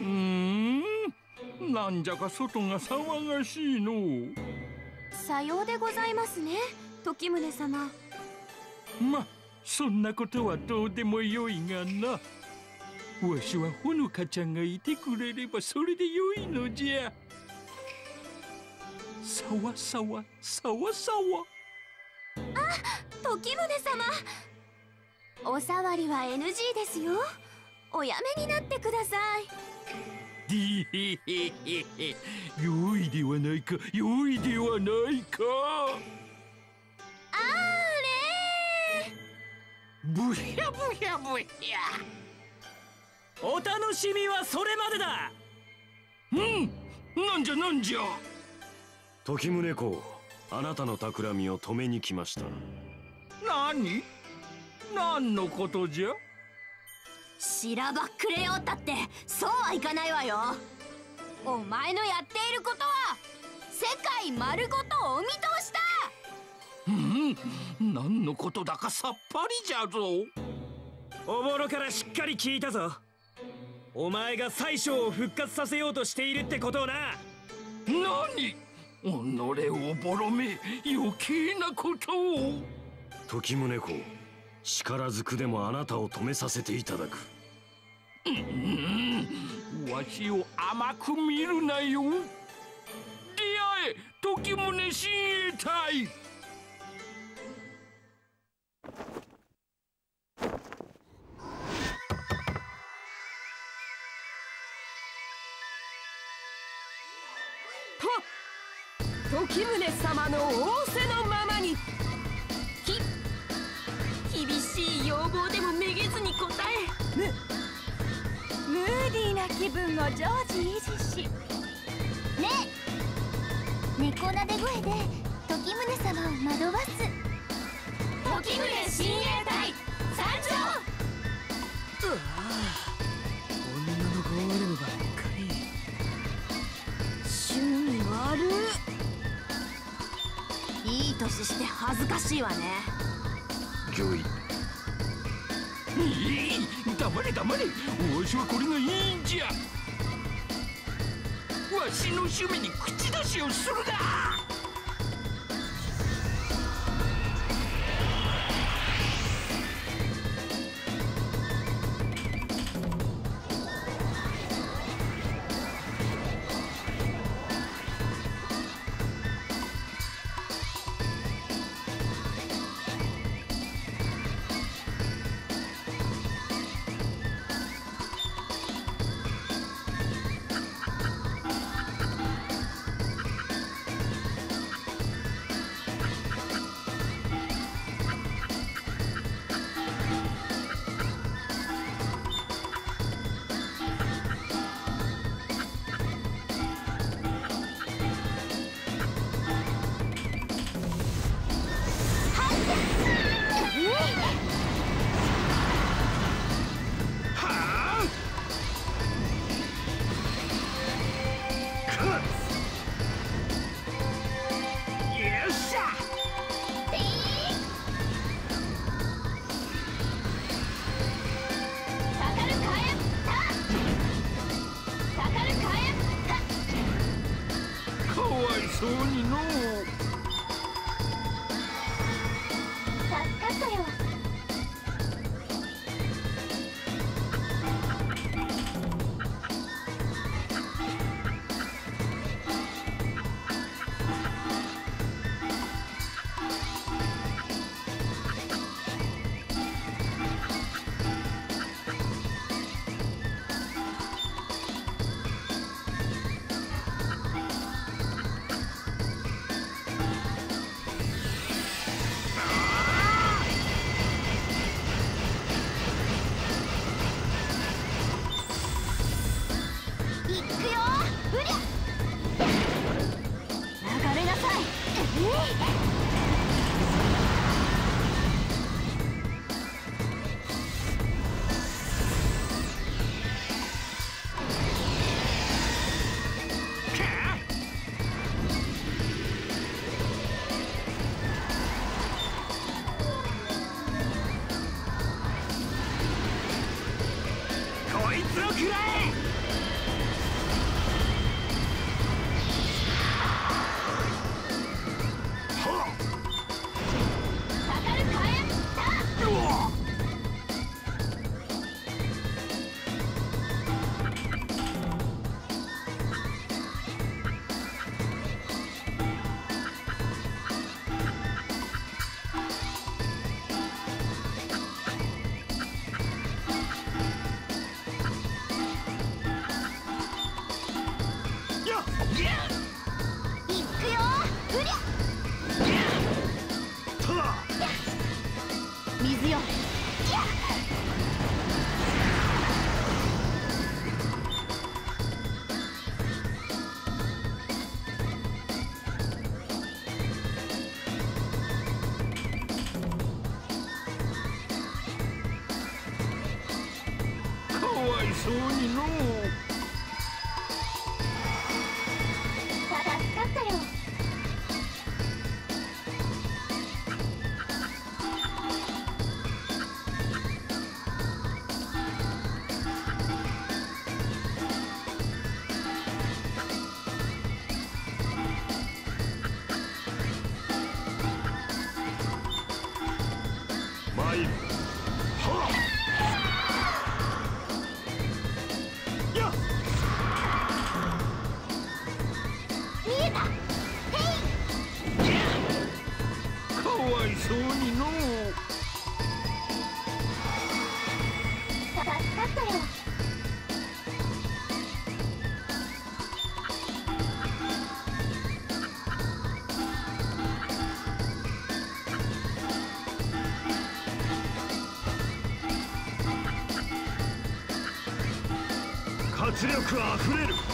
うーん。なんじゃか外が騒がしいの。さようでございますね時宗様。まそんなことはどうでもよいがな。わしはほのかちゃんがいてくれればそれでよいのじゃ。さわさわさわさわ。時宗様。お触りは NG ですよ。おやめになってください良いではないか良いではないかあれ。ブヒャブヒャブヒャ。お楽しみはそれまでだ。うん。なんじゃなんじゃ。時宗公あなたの企みを止めに来ました。何？何のことじゃ？しらばっくれよったってそうはいかないわよ。お前のやっていることは世界丸ごとお見通しだ。うん？何のことだかさっぱりじゃぞ。おぼろからしっかり聞いたぞ。お前が宰相を復活させようとしているってことをな。何？己をぼろめ余計なことを。時宗公力ずくでもあなたを止めさせていただくうん。わしを甘く見るなよ出会え時宗親衛隊時宗様の仰せの気分を常時維持しねえ。猫なで声で時宗様を惑わす。時宗親衛隊参上。うわ女のゴーレムばっかり。趣味悪いい年して恥ずかしいわね。御意。いい黙れ黙れ。わしはこれがいいんじゃわしの趣味に口出しをするな。かわいそうに。こいつを食らえかわいそうにのう。活力あふれる。